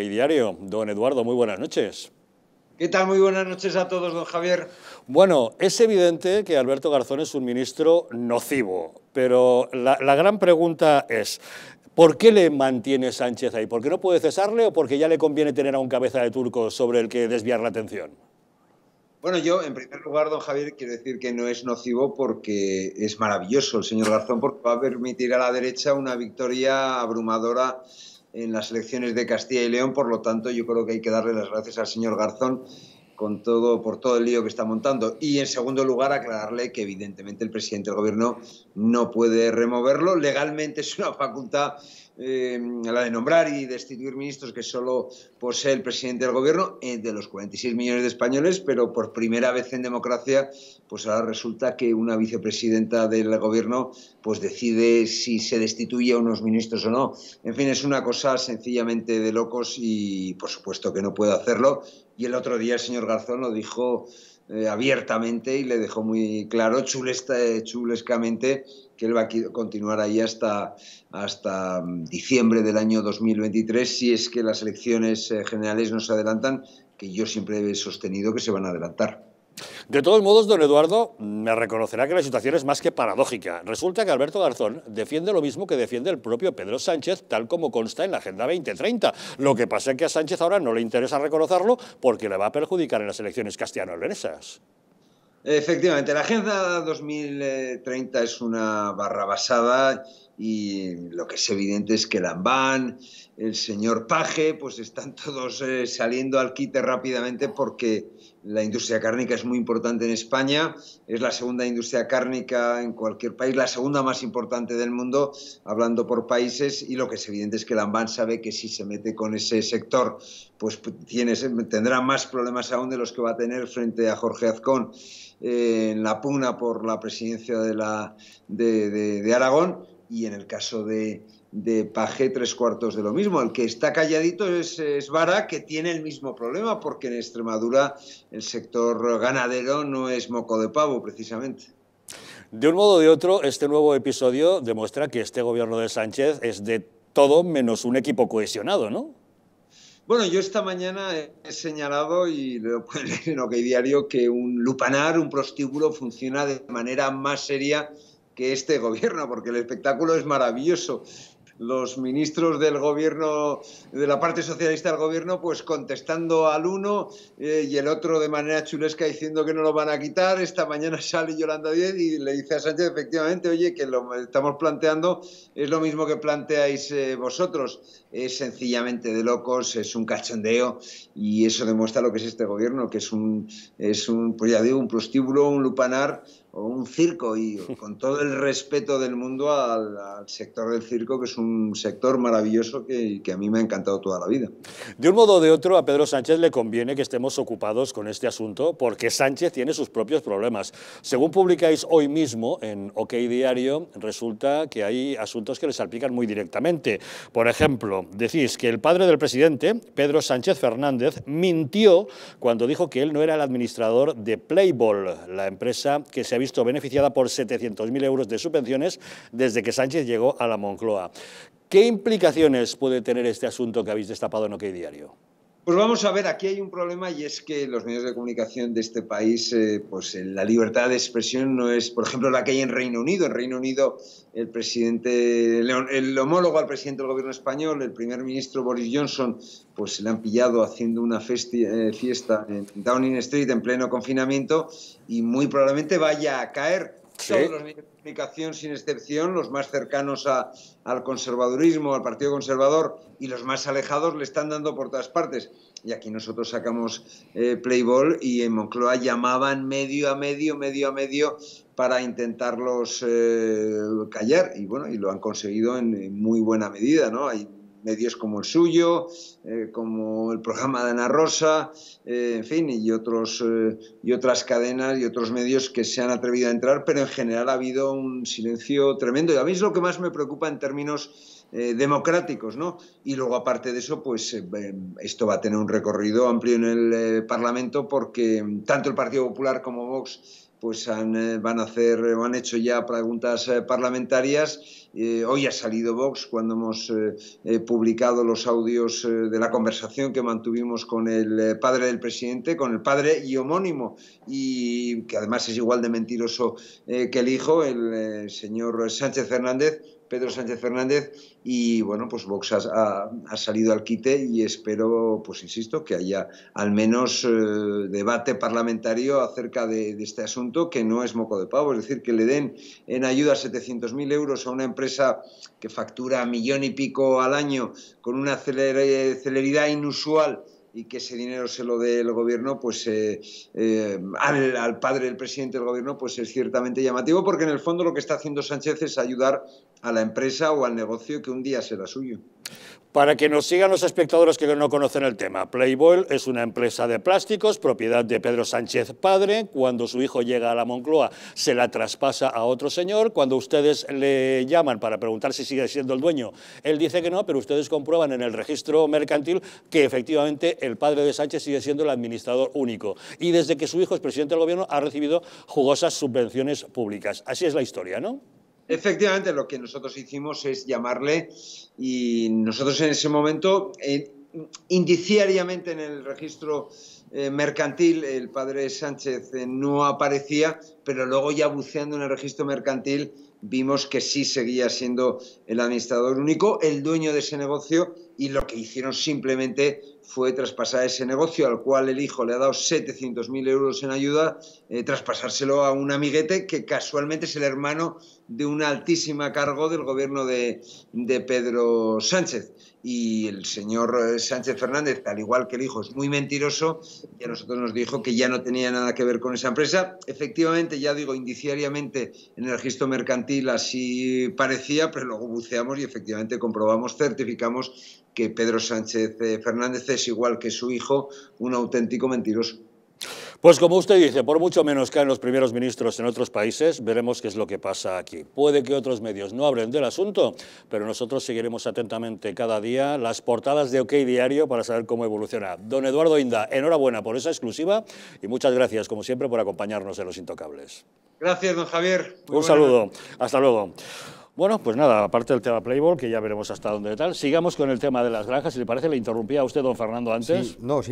Diario, don Eduardo, muy buenas noches. ¿Qué tal? Muy buenas noches a todos, don Javier. Bueno, es evidente que Alberto Garzón es un ministro nocivo, pero la, la, gran pregunta es, ¿por qué le mantiene Sánchez ahí? ¿Por qué no puede cesarle o porque ya le conviene tener a un cabeza de turco sobre el que desviar la atención? Bueno, yo, en primer lugar, don Javier, quiero decir que no es nocivo porque es maravilloso el señor Garzón, porque va a permitir a la derecha una victoria abrumadora en las elecciones de Castilla y León, por lo tanto yo creo que hay que darle las gracias al señor Garzón con todo, por todo el lío que está montando. Y en segundo lugar, aclararle que evidentemente el presidente del gobierno no puede removerlo. Legalmente es una facultad eh, la de nombrar y destituir ministros que solo posee el presidente del gobierno eh, de los 46 millones de españoles, pero por primera vez en democracia, pues ahora resulta que una vicepresidenta del gobierno pues decide si se destituye a unos ministros o no. En fin, es una cosa sencillamente de locos y por supuesto que no puede hacerlo. Y el otro día el señor Garzón lo dijo eh, abiertamente y le dejó muy claro, chulescamente, que él va a continuar ahí hasta, hasta mm, diciembre del año 2023, si es que las elecciones eh, generales no se adelantan, que yo siempre he sostenido que se van a adelantar. De todos modos, don Eduardo me reconocerá que la situación es más que paradójica. Resulta que Alberto Garzón defiende lo mismo que defiende el propio Pedro Sánchez, tal como consta en la Agenda 2030. Lo que pasa es que a Sánchez ahora no le interesa reconocerlo porque le va a perjudicar en las elecciones castellano-leonesas. Efectivamente, la Agenda 2030 es una barra basada y lo que es evidente es que Lambán, el señor Paje, pues están todos eh, saliendo al quite rápidamente porque la industria cárnica es muy importante en España, es la segunda industria cárnica en cualquier país, la segunda más importante del mundo, hablando por países, y lo que es evidente es que Lambán sabe que si se mete con ese sector, pues tiene, tendrá más problemas aún de los que va a tener frente a Jorge Azcón en la pugna por la presidencia de, la, de, Aragón y en el caso de, de Paje tres cuartos de lo mismo. El que está calladito es, es, Vara, que tiene el mismo problema, porque en Extremadura el sector ganadero no es moco de pavo, precisamente. De un modo o de otro, este nuevo episodio demuestra que este gobierno de Sánchez es de todo menos un equipo cohesionado, ¿no? Bueno, yo esta mañana he señalado, y lo leer en OK Diario, que un lupanar, un prostíbulo, funciona de manera más seria que este gobierno, porque el espectáculo es maravilloso los ministros del gobierno, de la parte socialista del gobierno, pues contestando al uno eh, y el otro de manera chulesca diciendo que no lo van a quitar. Esta mañana sale Yolanda Díez y le dice a Sánchez, efectivamente, oye, que lo estamos planteando es lo mismo que planteáis eh, vosotros. Es sencillamente de locos, es un cachondeo y eso demuestra lo que es este gobierno, que es un, es un pues ya digo, un prostíbulo, un lupanar o un circo y con todo el respeto del mundo al, sector del circo, que es un sector maravilloso que, que, a mí me ha encantado toda la vida. De un modo o de otro, a Pedro Sánchez le conviene que estemos ocupados con este asunto porque Sánchez tiene sus propios problemas. Según publicáis hoy mismo en OK Diario, resulta que hay asuntos que le salpican muy directamente. Por ejemplo, decís que el padre del presidente, Pedro Sánchez Fernández, mintió cuando dijo que él no era el administrador de Playball, la empresa que se había visto beneficiada por 700.000 euros de subvenciones desde que Sánchez llegó a la Moncloa. ¿Qué implicaciones puede tener este asunto que habéis destapado en OK Diario? Pues vamos a ver, aquí hay un problema y es que los medios de comunicación de este país, eh, pues la libertad de expresión no es, por ejemplo, la que hay en Reino Unido. En Reino Unido, el presidente, el homólogo al presidente del gobierno español, el primer ministro Boris Johnson, pues se le han pillado haciendo una eh, fiesta en Downing Street en pleno confinamiento y muy probablemente vaya a caer todos los medios de comunicación, sin excepción, los más cercanos al conservadurismo, al Partido Conservador, y los más alejados le están dando por todas partes. Y aquí nosotros sacamos eh, Playball y en Moncloa llamaban medio a medio, medio a medio para intentarlos eh, callar. Y bueno, y lo han conseguido en, muy buena medida, ¿no? Hay medios como el suyo, eh, como el programa de Ana Rosa, eh, en fin, y, otros, eh, y otras cadenas y otros medios que se han atrevido a entrar, pero en general ha habido un silencio tremendo. Y a mí es lo que más me preocupa en términos democráticos, ¿no? Y luego, aparte de eso, pues esto va a tener un recorrido amplio en el Parlamento porque tanto el Partido Popular como Vox pues han, van a hacer, han hecho ya preguntas parlamentarias. hoy ha salido Vox cuando hemos publicado los audios de la conversación que mantuvimos con el padre del presidente, con el padre y homónimo, y que además es igual de mentiroso que el hijo, el señor Sánchez Fernández, Pedro Sánchez Fernández y bueno, pues Vox ha, salido al quite y espero, pues insisto, que haya al menos eh, debate parlamentario acerca de, este asunto que no es moco de pavo, es decir, que le den en ayuda 700.000 euros a una empresa que factura millón y pico al año con una celeridad inusual y que ese dinero se lo dé el gobierno, pues eh, eh, al, al, padre del presidente del gobierno, pues es ciertamente llamativo, porque en el fondo lo que está haciendo Sánchez es ayudar a la empresa o al negocio que un día será suyo. Para que nos sigan los espectadores que no conocen el tema, Playboy es una empresa de plásticos, propiedad de Pedro Sánchez padre. Cuando su hijo llega a la Moncloa, se la traspasa a otro señor. Cuando ustedes le llaman para preguntar si sigue siendo el dueño, él dice que no, pero ustedes comprueban en el registro mercantil que efectivamente el padre de Sánchez sigue siendo el administrador único. Y desde que su hijo es presidente del gobierno, ha recibido jugosas subvenciones públicas. Así es la historia, ¿no? Efectivamente, lo que nosotros hicimos es llamarle y nosotros en ese momento, eh, indiciariamente en el registro eh, mercantil, el padre Sánchez eh, no aparecía, pero luego ya buceando en el registro mercantil vimos que sí seguía siendo el administrador único, el dueño de ese negocio y lo que hicieron simplemente fue traspasar ese negocio al cual el hijo le ha dado 700.000 euros en ayuda, eh, traspasárselo a un amiguete que casualmente es el hermano de una altísima cargo del gobierno de, de Pedro Sánchez. Y el señor eh, Sánchez Fernández, al igual que el hijo, es muy mentiroso y a nosotros nos dijo que ya no tenía nada que ver con esa empresa. Efectivamente, ya digo, indiciariamente en el registro mercantil así parecía, pero luego buceamos y efectivamente comprobamos, certificamos que Pedro Sánchez eh, Fernández es igual que su hijo, un auténtico mentiroso. Pues como usted dice, por mucho menos caen los primeros ministros en otros países, veremos qué es lo que pasa aquí. Puede que otros medios no hablen del asunto, pero nosotros seguiremos atentamente cada día las portadas de OK Diario para saber cómo evoluciona. Don Eduardo Inda, enhorabuena por esa exclusiva y muchas gracias, como siempre, por acompañarnos en Los Intocables. Gracias, don Javier. Un saludo. Hasta luego. Bueno, pues nada, aparte del tema Playboy, que ya veremos hasta dónde tal, sigamos con el tema de las granjas. Si le parece, le interrumpía a usted, don Fernando, antes. no,